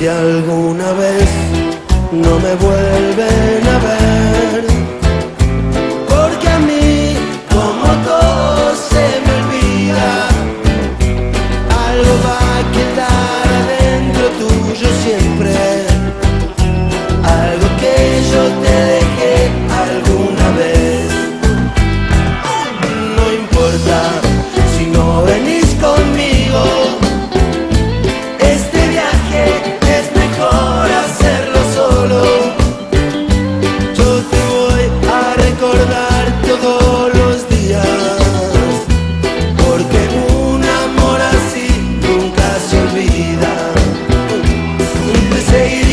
si alguna vez no me vuelves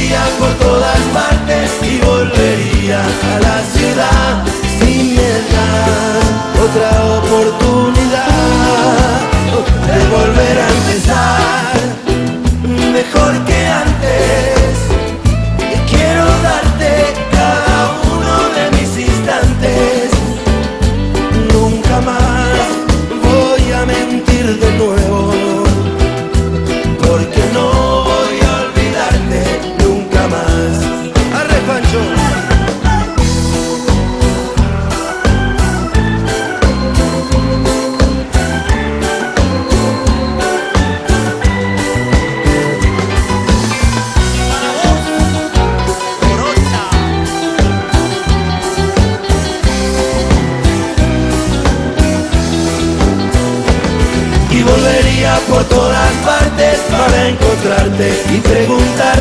Por todas partes y volvería a la ciudad sin mientras otra oportunidad de volver a empezar mejor que antes. Y quiero darte cada uno de mis instantes. Nunca más voy a mentir de nuevo. por todas partes para encontrarte y preguntar